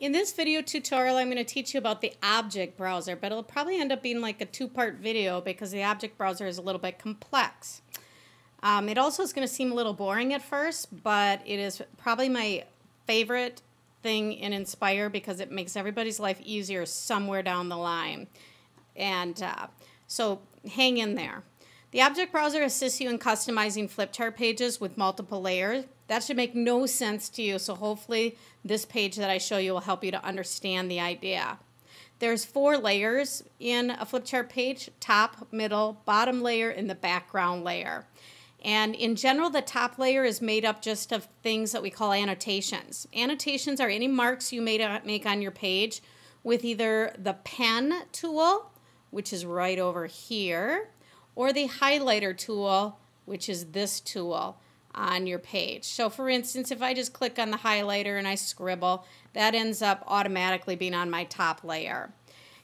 In this video tutorial, I'm going to teach you about the object browser, but it'll probably end up being like a two-part video because the object browser is a little bit complex. Um, it also is going to seem a little boring at first, but it is probably my favorite thing in Inspire because it makes everybody's life easier somewhere down the line. And uh, so hang in there. The object browser assists you in customizing flip chart pages with multiple layers. That should make no sense to you, so hopefully this page that I show you will help you to understand the idea. There's four layers in a flip chart page, top, middle, bottom layer, and the background layer. And in general, the top layer is made up just of things that we call annotations. Annotations are any marks you may make on your page with either the pen tool, which is right over here, or the highlighter tool, which is this tool on your page. So for instance, if I just click on the highlighter and I scribble, that ends up automatically being on my top layer.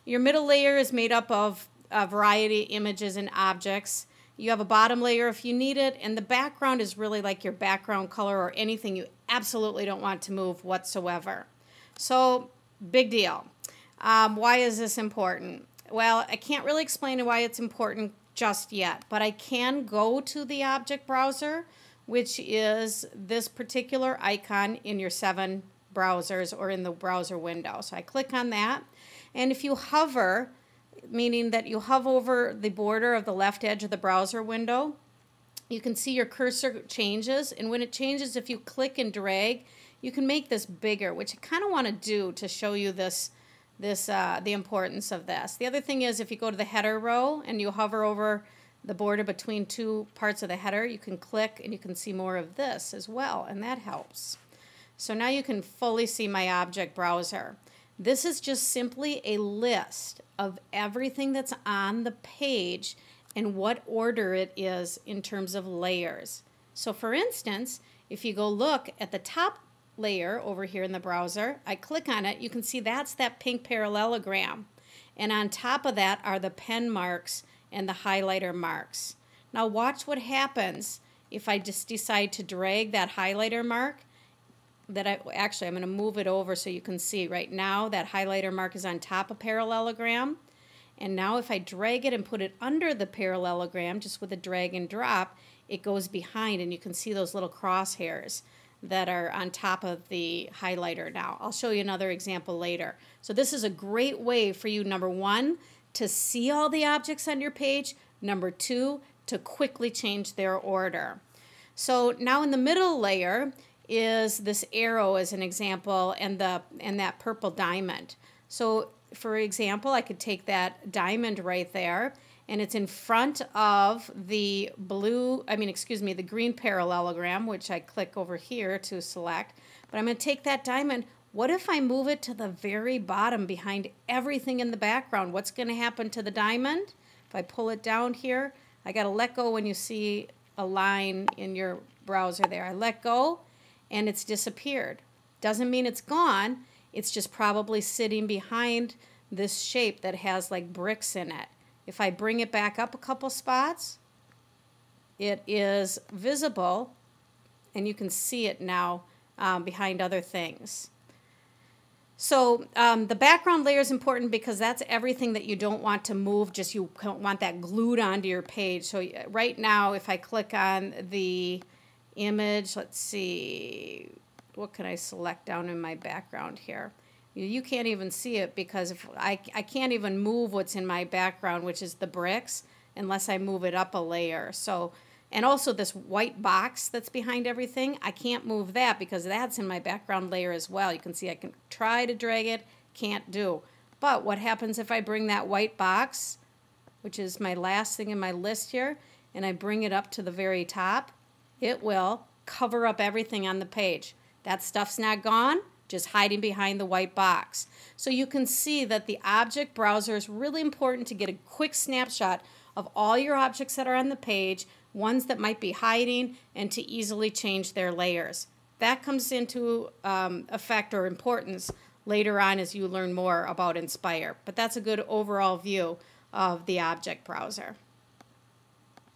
Your middle layer is made up of a variety of images and objects. You have a bottom layer if you need it, and the background is really like your background color or anything you absolutely don't want to move whatsoever. So, big deal. Um, why is this important? Well, I can't really explain why it's important just yet, but I can go to the object browser, which is this particular icon in your seven browsers or in the browser window. So I click on that, and if you hover, meaning that you hover over the border of the left edge of the browser window, you can see your cursor changes, and when it changes, if you click and drag, you can make this bigger, which I kind of want to do to show you this this uh, the importance of this. The other thing is if you go to the header row and you hover over the border between two parts of the header, you can click and you can see more of this as well, and that helps. So now you can fully see my object browser. This is just simply a list of everything that's on the page and what order it is in terms of layers. So for instance, if you go look at the top layer over here in the browser. I click on it, you can see that's that pink parallelogram. And on top of that are the pen marks and the highlighter marks. Now watch what happens if I just decide to drag that highlighter mark that I actually I'm going to move it over so you can see right now that highlighter mark is on top of parallelogram and now if I drag it and put it under the parallelogram just with a drag and drop it goes behind and you can see those little crosshairs that are on top of the highlighter now. I'll show you another example later. So this is a great way for you, number one, to see all the objects on your page. Number two, to quickly change their order. So now in the middle layer is this arrow as an example and the and that purple diamond. So for example, I could take that diamond right there and it's in front of the blue, I mean, excuse me, the green parallelogram, which I click over here to select. But I'm going to take that diamond. What if I move it to the very bottom behind everything in the background? What's going to happen to the diamond? If I pull it down here, I got to let go when you see a line in your browser there. I let go and it's disappeared. Doesn't mean it's gone. It's just probably sitting behind this shape that has like bricks in it. If I bring it back up a couple spots, it is visible and you can see it now um, behind other things. So um, the background layer is important because that's everything that you don't want to move, just you want that glued onto your page. So right now, if I click on the image, let's see, what can I select down in my background here? You can't even see it because if I, I can't even move what's in my background, which is the bricks, unless I move it up a layer. So, and also this white box that's behind everything, I can't move that because that's in my background layer as well. You can see I can try to drag it, can't do. But what happens if I bring that white box, which is my last thing in my list here, and I bring it up to the very top? It will cover up everything on the page. That stuff's not gone just hiding behind the white box. So you can see that the object browser is really important to get a quick snapshot of all your objects that are on the page, ones that might be hiding, and to easily change their layers. That comes into um, effect or importance later on as you learn more about Inspire. But that's a good overall view of the object browser.